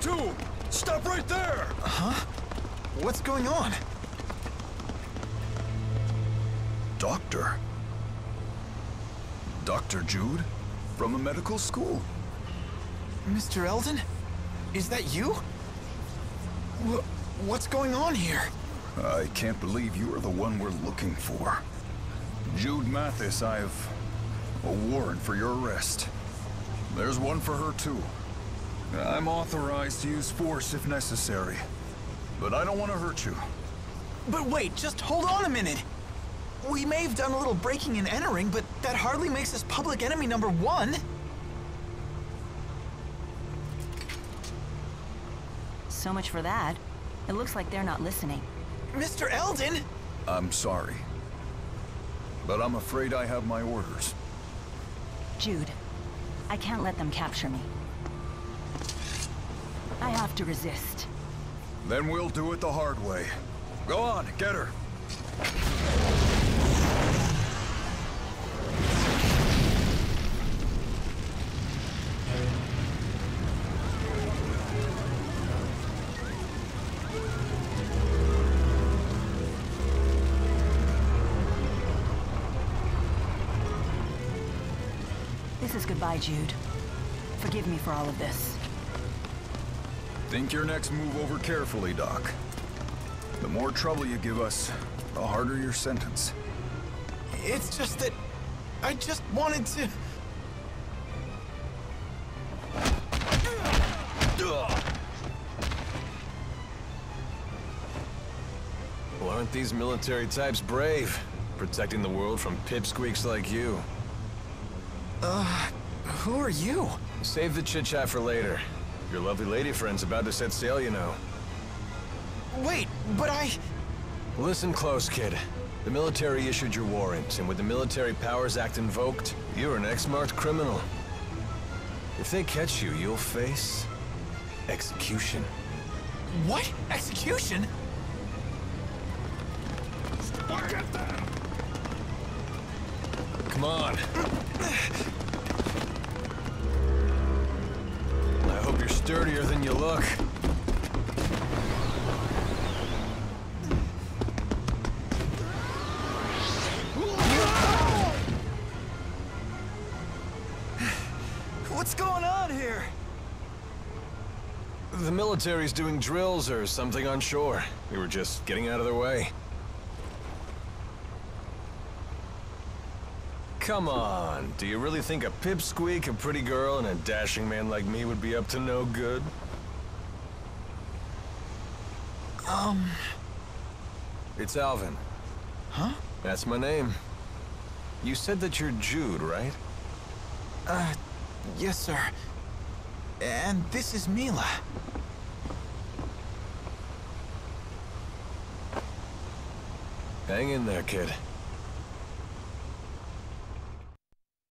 two! Stop right there! Huh? What's going on? Doctor? Dr. Jude? From a medical school? Mr. Eldon? Is that you? Wh what's going on here? I can't believe you are the one we're looking for. Jude Mathis, I have a warrant for your arrest. There's one for her, too. I'm authorized to use force if necessary. But I don't want to hurt you. But wait, just hold on a minute. We may have done a little breaking and entering, but that hardly makes us public enemy number one. So much for that. It looks like they're not listening. Mr. Eldon! I'm sorry. But I'm afraid I have my orders. Jude, I can't let them capture me. I have to resist. Then we'll do it the hard way. Go on, get her. This is goodbye, Jude. Forgive me for all of this. Think your next move over carefully, Doc. The more trouble you give us, the harder your sentence. It's just that I just wanted to. Well, aren't these military types brave? Protecting the world from pipsqueaks like you. Uh, who are you? Save the chit-chat for later. Your lovely lady friend's about to set sail, you know. Wait, but I. Listen close, kid. The military issued your warrant, and with the Military Powers Act invoked, you're an ex-marked criminal. If they catch you, you'll face... execution. What? Execution? Come on. Hope than you look. What's going on here? The military's doing drills or something on shore. We were just getting out of their way. Come on, do you really think a pipsqueak, a pretty girl, and a dashing man like me would be up to no good? Um. It's Alvin. Huh? That's my name. You said that you're Jude, right? Uh. Yes, sir. And this is Milla. Hang in there, kid.